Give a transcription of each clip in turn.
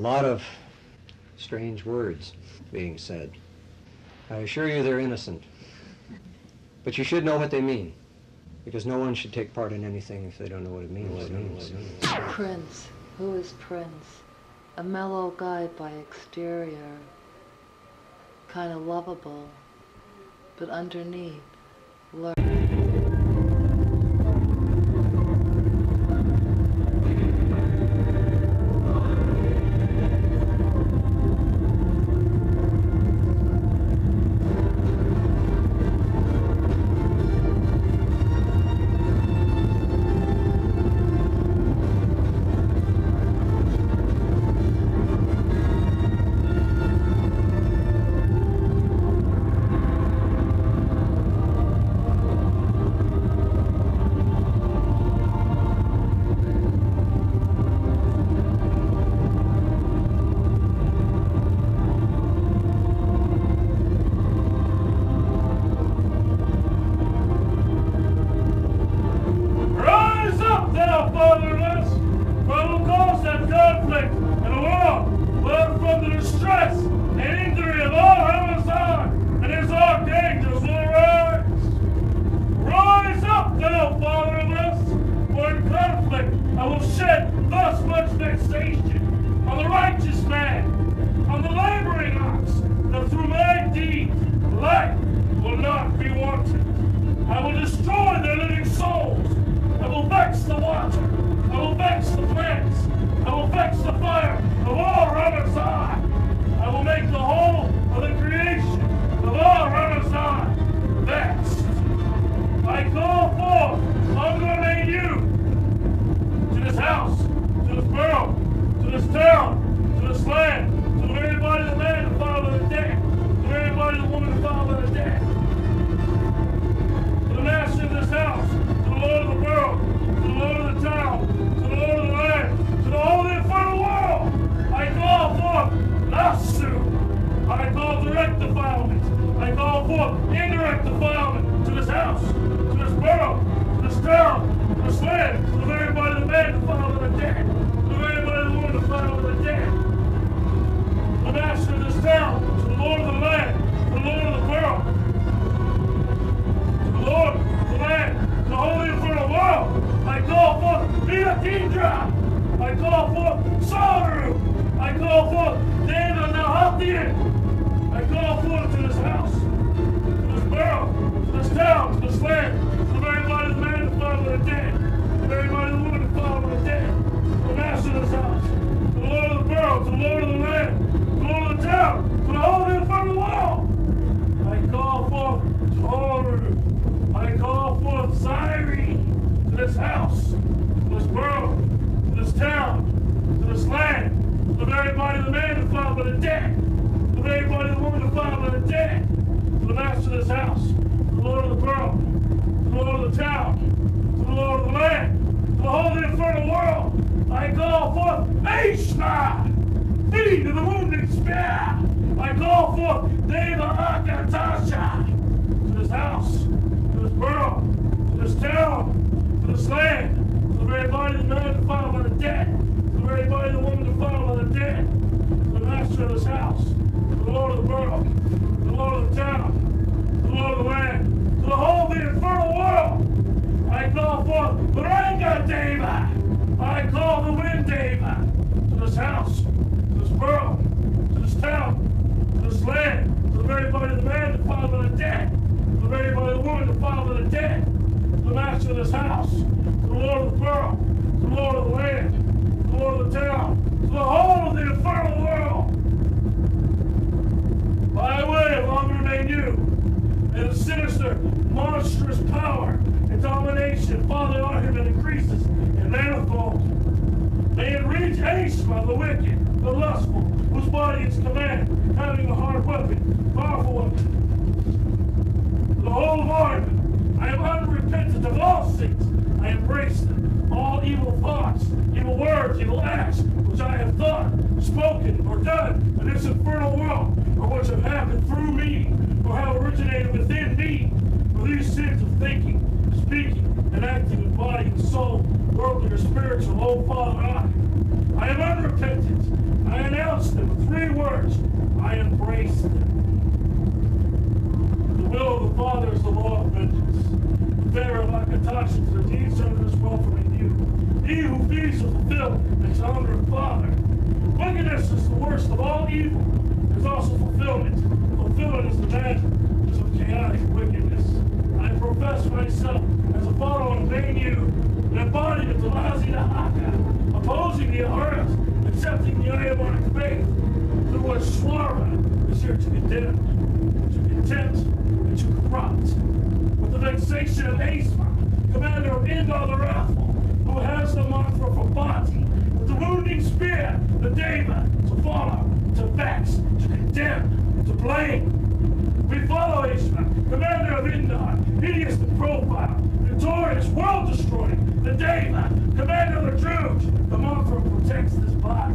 a lot of strange words being said. I assure you they're innocent. But you should know what they mean. Because no one should take part in anything if they don't know what it means. What it means. Prince. Who is Prince? A mellow guy by exterior. Kind of lovable. But underneath, lurk. Nahathian. I call forth to this house, to this borough, to this town, to this land, to the very body of the man, the father of the dead, the very body of the woman, the father of the dead, the master of this house, to the Lord of the borough, to the Lord of the land, to the Lord of the town, to the holy infernal world. I call forth Toru. I call forth Zyri to this house, to this borough, to this town, to this land, to the very body of the man, the father of the dead, to the very body of the the dead, to the master of this house, to the Lord of the to the Lord of the town, to the Lord of the land, to the holy infernal world. I call forth Ishma, feet of the wounded spear. I call forth Deva Akatasha to this house, to this borough, to this town, to this land, to the very body of the man defiled by the dead, to the very body of the woman defiled by the dead, to the master of this house, to the Lord of the world, the Lord of the town, to the Lord of the land, to the whole of the infernal world. I call forth the Ranga Deva. I call the wind Deva to this house, to this world, to this town, to this land, to the very body of the man defiled by the dead, to the very body of the woman defiled by the dead, to the master of this house, to the Lord of the borough, to the Lord of the land, to the Lord of the town, to the whole of the infernal world. By way of honor you, and the sinister, monstrous power and domination, Father Arhim increases in manifold. May it reach Ashma, the wicked, the lustful, whose body is command, having a hard weapon, powerful weapon. To the whole of Arhim, I am unrepentant of all sins. I embrace them, all evil thoughts, evil words, evil acts, which I have thought, spoken, or done in this infernal world, or which have happened through me, or have originated within me. For these sins of thinking, speaking, and acting with body and soul, worldly or spiritual, O Father, I, I am unrepentant. I am face them. The will of the Father is the law of vengeance. The favor of Akatash is the deeds in this world from you. He who feeds will fulfill makes honor of Father. Wickedness is the worst of all evil. There's also fulfillment. Fulfillment is the is of chaotic wickedness. I profess myself as a follower of Manu, an embodiment of Lazi Haka, opposing the Ahuras, accepting the Iamonic faith, through what Swara is here to condemn, to contempt, and to corrupt. With the vexation of Asma, commander of Indar the Wrathful, who has the mantra for body, with the wounding spear, the Deva, to follow, to vex, to condemn, to blame. We follow Ishma, commander of Indar, hideous in profile, notorious, world-destroying, the Deva, uh, commander of the troops, the mantra protects this body.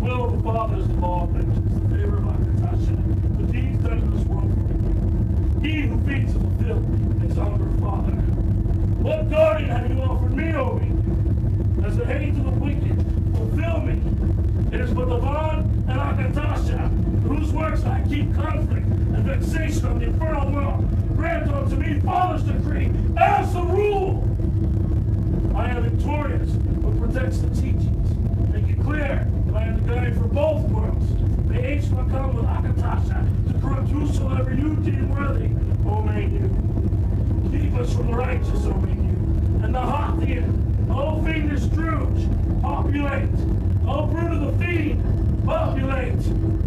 Will the Father is the law vengeance, the favor of Akatasha, the deeds done in this world. He who feeds will fulfill his hunger, Father. What guardian have you offered me, O weak? As the hate of the wicked, fulfill me. It is but the bond and Akatasha, whose works I keep conflict and vexation of the infernal world. Grant unto me Father's decree as the rule. I am victorious, who protects the teachings. Make it clear that I am the guide for both worlds. May H come with Akatasha to corrupt whosoever you deem worthy, O Manu. Keep us from the righteous, O Manu. And the Hothian, O fiendish Druge, populate. O brood of the fiend, populate.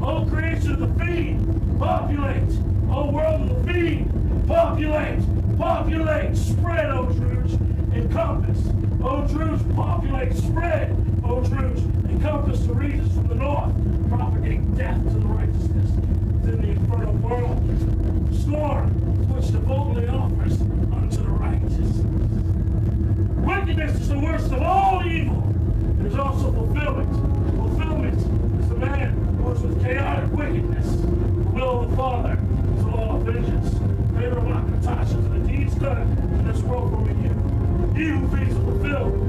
O creation of the fiend, populate. O world of the fiend, populate. Populate, spread, O Druge, encompass. O Druge, populate, spread. O Druge, encompass the regions from the north, propagate death to the righteousness within the infernal world. Scorn, which the boldly offers unto the righteous. Wickedness is the worst of all evil. It is also fulfillment. Fulfillment is the man who is with chaotic wickedness. The will of the Father is the law of vengeance. Favor of Akatash is the deeds done in this world from you. He who feeds will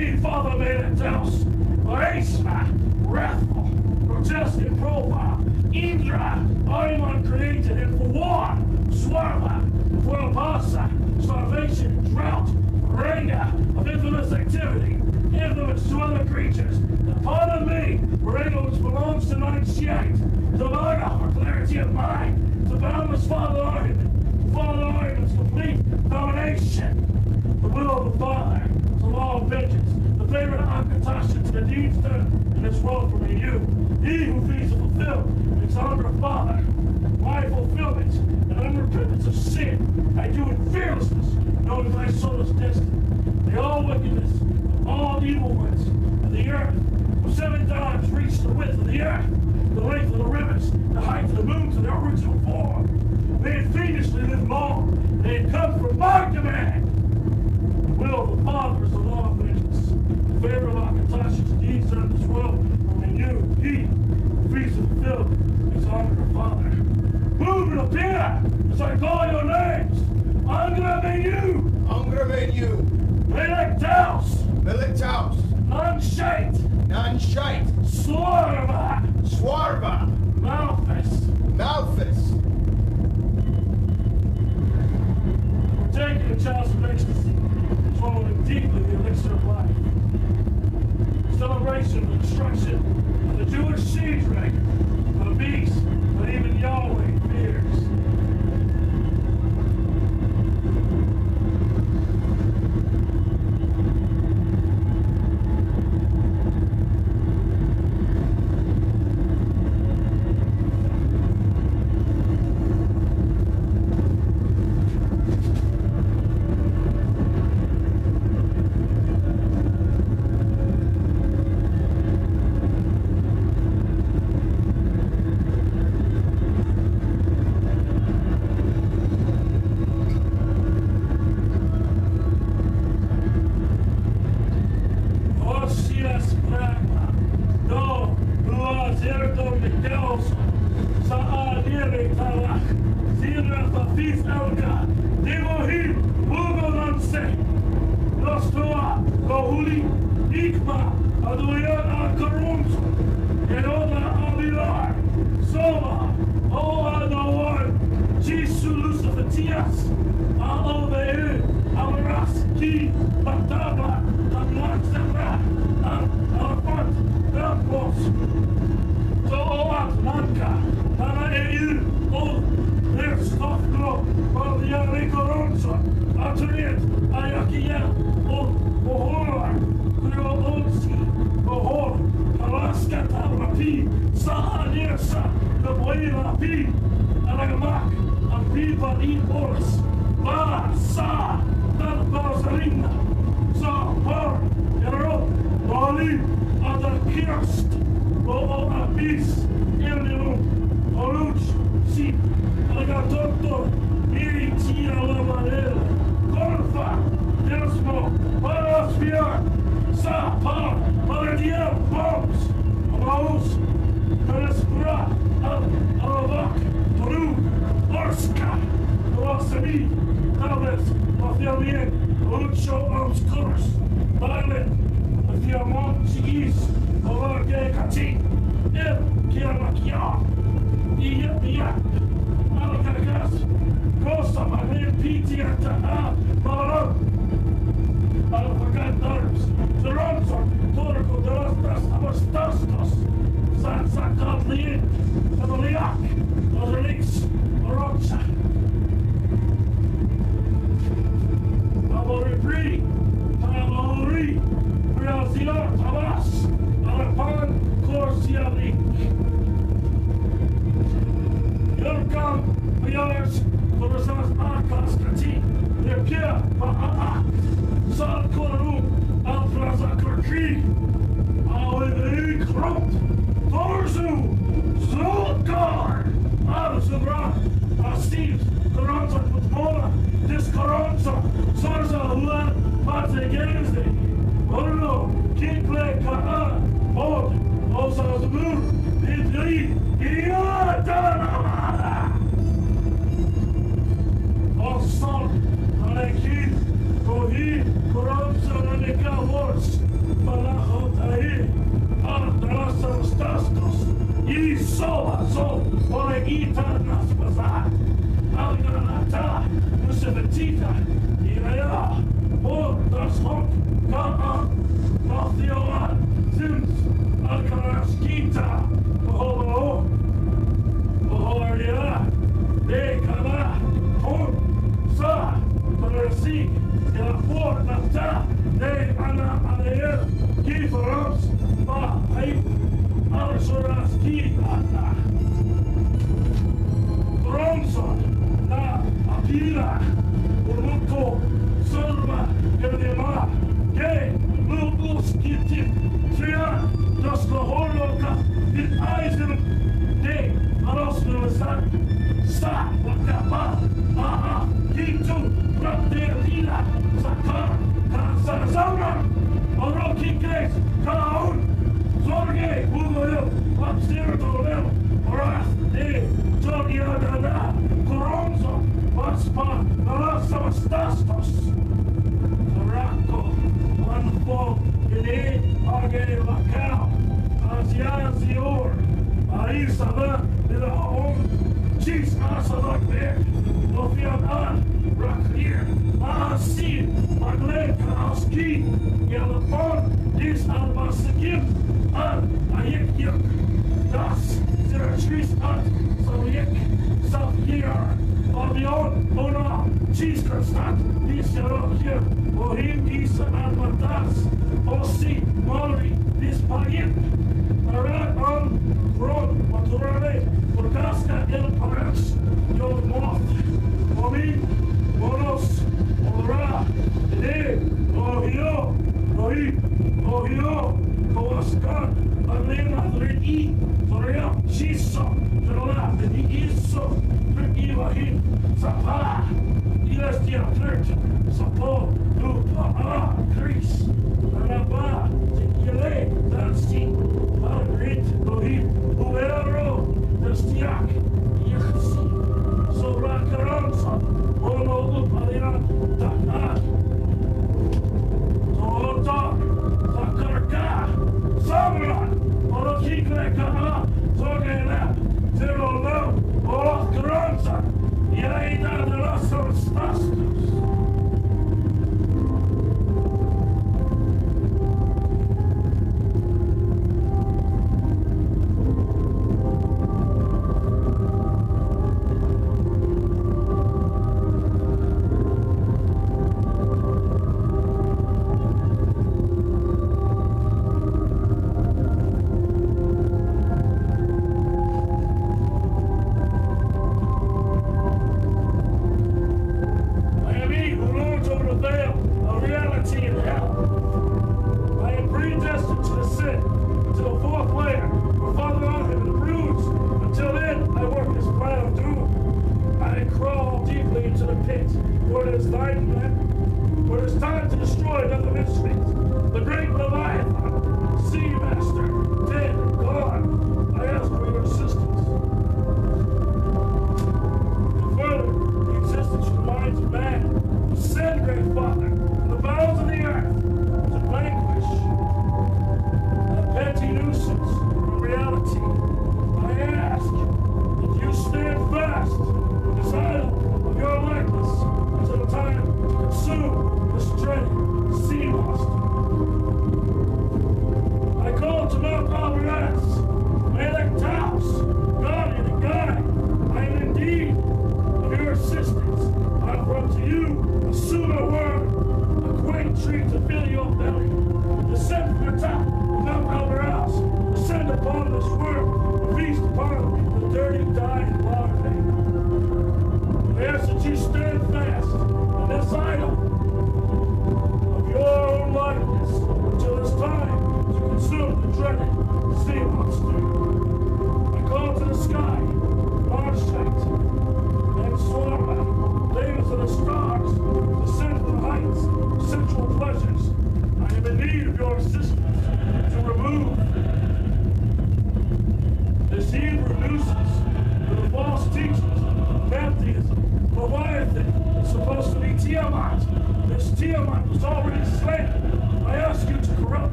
God be Father Menatels, Aesma, wrathful, grotesque in profile, Indra, Ayman created him for war, Swarma, for Apasa, starvation, drought, Renga, of infamous activity, infamous to other creatures. And pardon me, Renga which belongs to Nine Shiite, Zavaga for clarity of mind, to boundless Father argument, Father argument's complete domination. The will of the Father, the law of vengeance, the favorite To the deeds done in this world from you. He who feeds and fulfill honor of Father. My fulfillment and unrepentance of sin I do in fearlessness, knowing my soul is destined. The all wickedness of all evil ones of the earth have seven times reached the width of the earth, the length of the rivers, the height of the moon to their original form. They had fiendishly lived long. They had come from my command. The will of the Father is the law of vengeance. The favor of Akatasha's deeds done in this world will renew. He who feeds and fulfilled his honor of Father. Move and appear as I call your names. Angra Mainyu, Angra Mainyu, Melektaus, Militaus, Nanshait, Nanshite, Slorva, Swarva, Malphus. Malthus, taking a chalice of ecstasy, swallowing deeply the elixir of life. Celebration of destruction of the Jewish siege dragon, beast Give up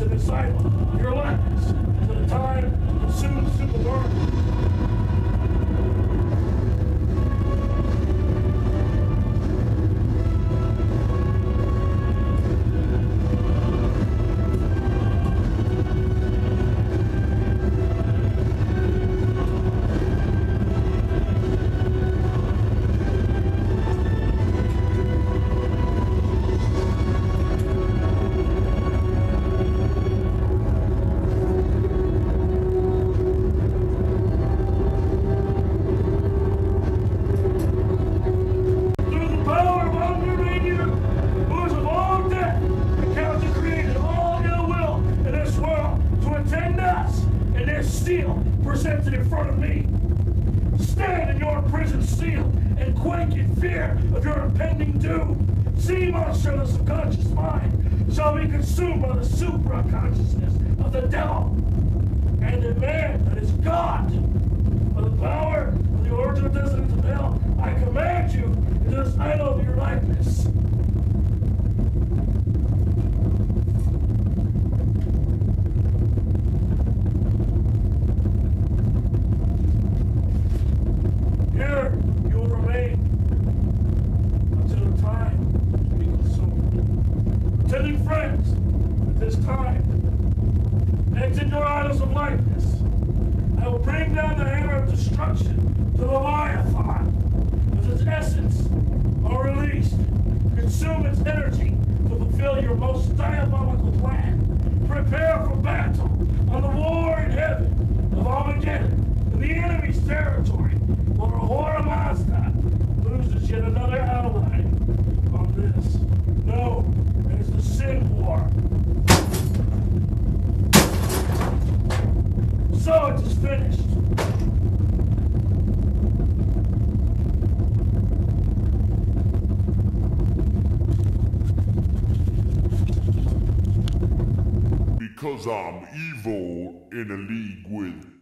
and asylum. Your likeness to the time consumed supermarket. consciousness of the devil. I'm evil in a league with